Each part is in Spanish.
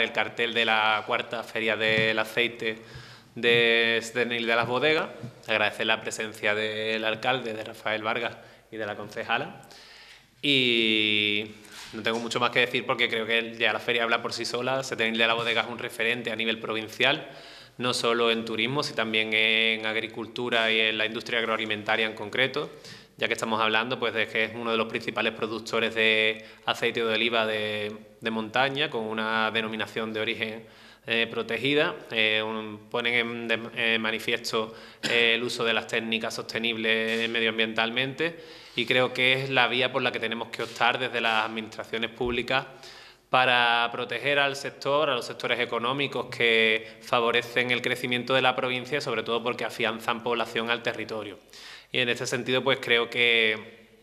el cartel de la cuarta Feria del Aceite de Stenil de las Bodegas. Agradecer la presencia del alcalde, de Rafael Vargas y de la concejala. Y no tengo mucho más que decir porque creo que ya la feria habla por sí sola. Stenil de la Bodega es un referente a nivel provincial, no solo en turismo, sino también en agricultura y en la industria agroalimentaria en concreto ya que estamos hablando pues, de que es uno de los principales productores de aceite de oliva de, montaña, con una denominación de origen eh, protegida. Eh, ponen en, manifiesto eh, el uso de las técnicas sostenibles medioambientalmente y creo que es la vía por la que tenemos que optar desde las administraciones públicas para proteger al sector, a los sectores económicos que favorecen el crecimiento de la provincia, sobre todo porque afianzan población al territorio. Y en este sentido, pues creo que,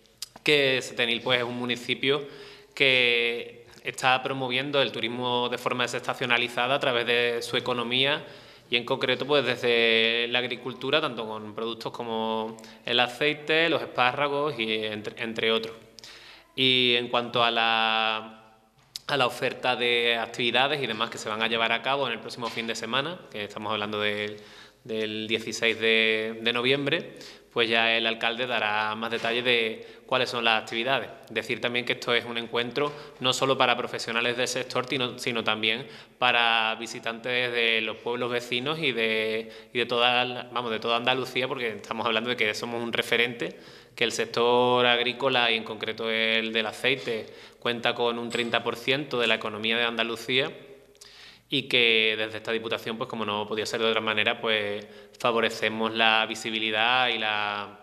que Setenil pues, es un municipio que está promoviendo el turismo de forma desestacionalizada a través de su economía y en concreto pues desde la agricultura, tanto con productos como el aceite, los espárragos y entre, otros. Y en cuanto a la, a la oferta de actividades y demás que se van a llevar a cabo en el próximo fin de semana, que estamos hablando del, 16 de, de noviembre, pues ya el alcalde dará más detalles de cuáles son las actividades. Decir también que esto es un encuentro no solo para profesionales del sector, sino, también para visitantes de los pueblos vecinos y de, de, toda, vamos, de toda Andalucía, porque estamos hablando de que somos un referente, que el sector agrícola y en concreto el del aceite cuenta con un 30% de la economía de Andalucía y que desde esta Diputación, pues como no podía ser de otra manera, pues favorecemos la visibilidad y la,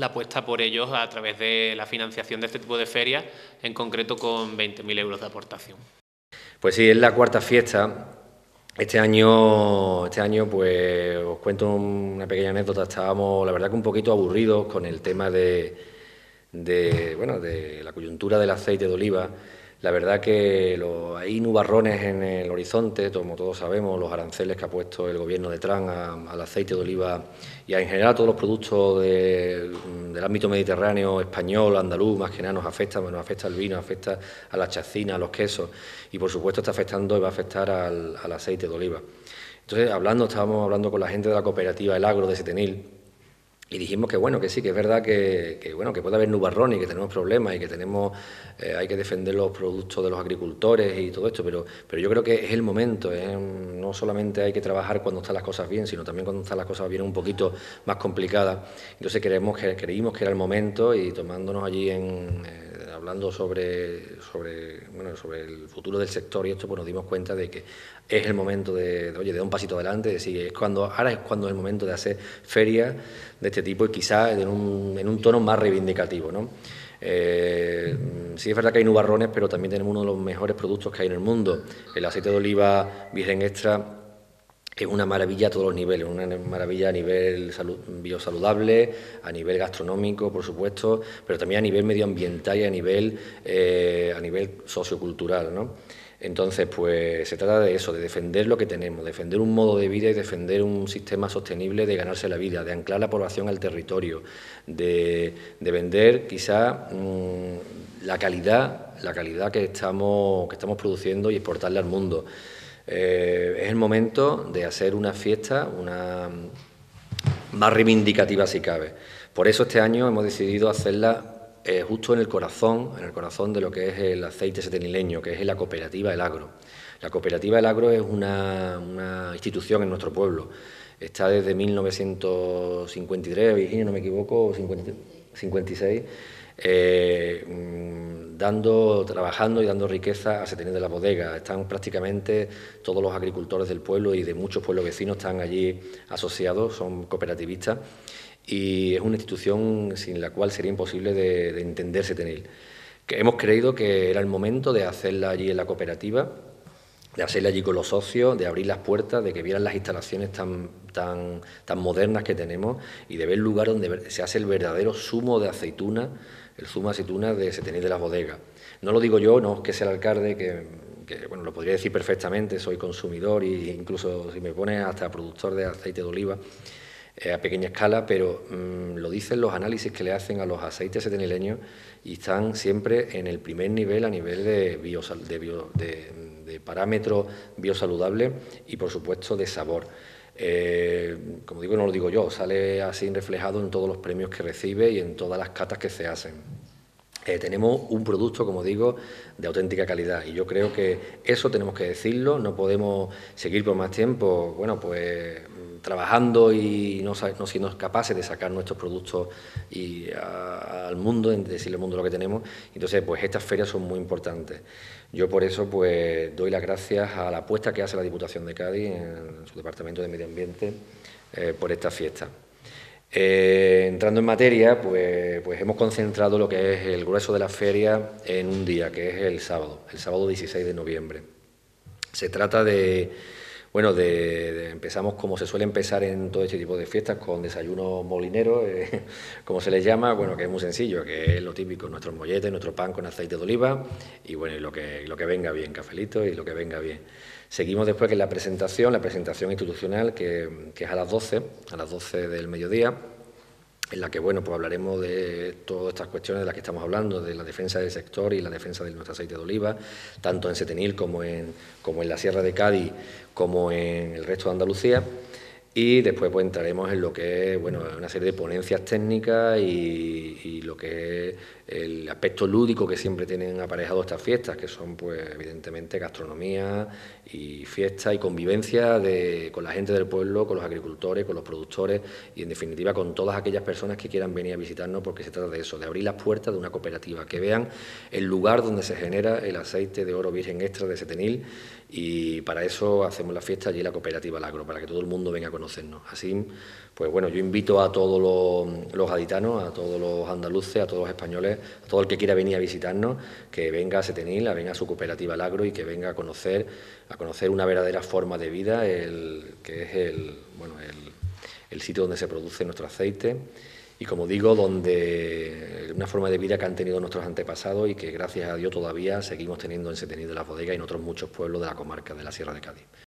apuesta por ellos a través de la financiación de este tipo de ferias, en concreto con 20.000 euros de aportación. Pues sí, es la cuarta fiesta. Este año, este año, pues os cuento una pequeña anécdota. Estábamos, la verdad, que un poquito aburridos con el tema de, de, bueno, de la coyuntura del aceite de oliva la verdad que hay nubarrones en el horizonte, como todos sabemos, los aranceles que ha puesto el gobierno de Trump al aceite de oliva y en general a todos los productos del ámbito mediterráneo español, andaluz, más que nada nos afecta, nos afecta el vino, afecta a la chacina, a los quesos y por supuesto está afectando y va a afectar al, al aceite de oliva. Entonces, hablando, estábamos hablando con la gente de la cooperativa El Agro de Setenil, y dijimos que bueno, que sí, que es verdad que, bueno, que puede haber nubarrón y que tenemos problemas y que tenemos, eh, hay que defender los productos de los agricultores y todo esto, pero, pero yo creo que es el momento, no solamente hay que trabajar cuando están las cosas bien, sino también cuando están las cosas bien un poquito más complicadas. Entonces creemos que, creímos que era el momento y tomándonos allí en... Eh, hablando sobre, sobre, bueno, sobre el futuro del sector y esto, pues nos dimos cuenta de que es el momento de, oye, de un pasito adelante, de decir, es cuando, ahora es cuando es el momento de hacer ferias de este tipo y quizás en un, en un tono más reivindicativo, ¿no? Eh, sí es verdad que hay nubarrones, pero también tenemos uno de los mejores productos que hay en el mundo. El aceite de oliva virgen extra es una maravilla a todos los niveles, una maravilla a nivel biosaludable, a nivel gastronómico, por supuesto, pero también a nivel medioambiental y a nivel, eh, a nivel sociocultural. ¿no? Entonces, pues se trata de eso, de defender lo que tenemos, defender un modo de vida y defender un sistema sostenible de ganarse la vida, de anclar la población al territorio, de, vender quizá mm, la calidad, la calidad que estamos, que estamos produciendo y exportarla al mundo. Eh, es el momento de hacer una fiesta una más reivindicativa si cabe. Por eso este año hemos decidido hacerla eh, justo en el corazón, en el corazón de lo que es el aceite setenileño, que es la cooperativa El Agro. La cooperativa El Agro es una, institución en nuestro pueblo. Está desde 1953, Virginia, no me equivoco, 56, eh, mm, dando, trabajando y dando riqueza a Setenil de la Bodega. Están prácticamente todos los agricultores del pueblo y de muchos pueblos vecinos están allí asociados, son cooperativistas y es una institución sin la cual sería imposible de, entenderse tener. Que hemos creído que era el momento de hacerla allí en la cooperativa, de hacerla allí con los socios, de abrir las puertas, de que vieran las instalaciones tan, tan, tan modernas que tenemos y de ver el lugar donde se hace el verdadero zumo de aceituna, el zumo de aceituna de Setenil de las Bodegas. No lo digo yo, no es que sea el alcalde, que, que, bueno, lo podría decir perfectamente, soy consumidor e incluso si me pone hasta productor de aceite de oliva. A pequeña escala, pero mm, lo dicen los análisis que le hacen a los aceites setenileños y están siempre en el primer nivel a nivel de, de, parámetros biosaludables y, por supuesto, de sabor. Eh, como digo, no lo digo yo, sale así reflejado en todos los premios que recibe y en todas las catas que se hacen. Eh, tenemos un producto, como digo, de auténtica calidad y yo creo que eso tenemos que decirlo, no podemos seguir por más tiempo, bueno, pues trabajando y no, siendo capaces de sacar nuestros productos y al mundo, en decirle al mundo lo que tenemos. Entonces, pues estas ferias son muy importantes. Yo por eso pues doy las gracias a la apuesta que hace la Diputación de Cádiz en su Departamento de Medio Ambiente eh, por esta fiesta. Eh, entrando en materia, pues, pues hemos concentrado lo que es el grueso de la feria en un día, que es el sábado, el sábado 16 de noviembre. Se trata de bueno, de, empezamos como se suele empezar en todo este tipo de fiestas, con desayuno molinero, eh, como se les llama, bueno, que es muy sencillo, que es lo típico, nuestros molletes, nuestro pan con aceite de oliva y bueno, lo que, lo que venga bien, cafelito y lo que venga bien. Seguimos después que la presentación, la presentación institucional, que, que es a las 12, a las 12 del mediodía, en la que bueno, pues hablaremos de todas estas cuestiones de las que estamos hablando, de la defensa del sector y la defensa de nuestro aceite de oliva, tanto en Setenil como en, como en la Sierra de Cádiz, como en el resto de Andalucía. Y después pues entraremos en lo que es bueno, una serie de ponencias técnicas y, lo que es el aspecto lúdico que siempre tienen aparejado estas fiestas, que son pues evidentemente gastronomía y fiesta y convivencia de, con la gente del pueblo, con los agricultores, con los productores y en definitiva con todas aquellas personas que quieran venir a visitarnos porque se trata de eso, de abrir las puertas de una cooperativa, que vean el lugar donde se genera el aceite de oro virgen extra de Setenil y para eso hacemos la fiesta allí en la cooperativa Lagro, para que todo el mundo venga a Así, pues bueno, yo invito a todos los, los gaditanos, a todos los andaluces, a todos los españoles, a todo el que quiera venir a visitarnos, que venga a Setenil, a venga a su cooperativa Lagro y que venga a conocer, a conocer una verdadera forma de vida, el, que es el, bueno, el, el sitio donde se produce nuestro aceite y como digo, donde una forma de vida que han tenido nuestros antepasados y que gracias a Dios todavía seguimos teniendo en Setenido de la Bodega y en otros muchos pueblos de la comarca de la Sierra de Cádiz.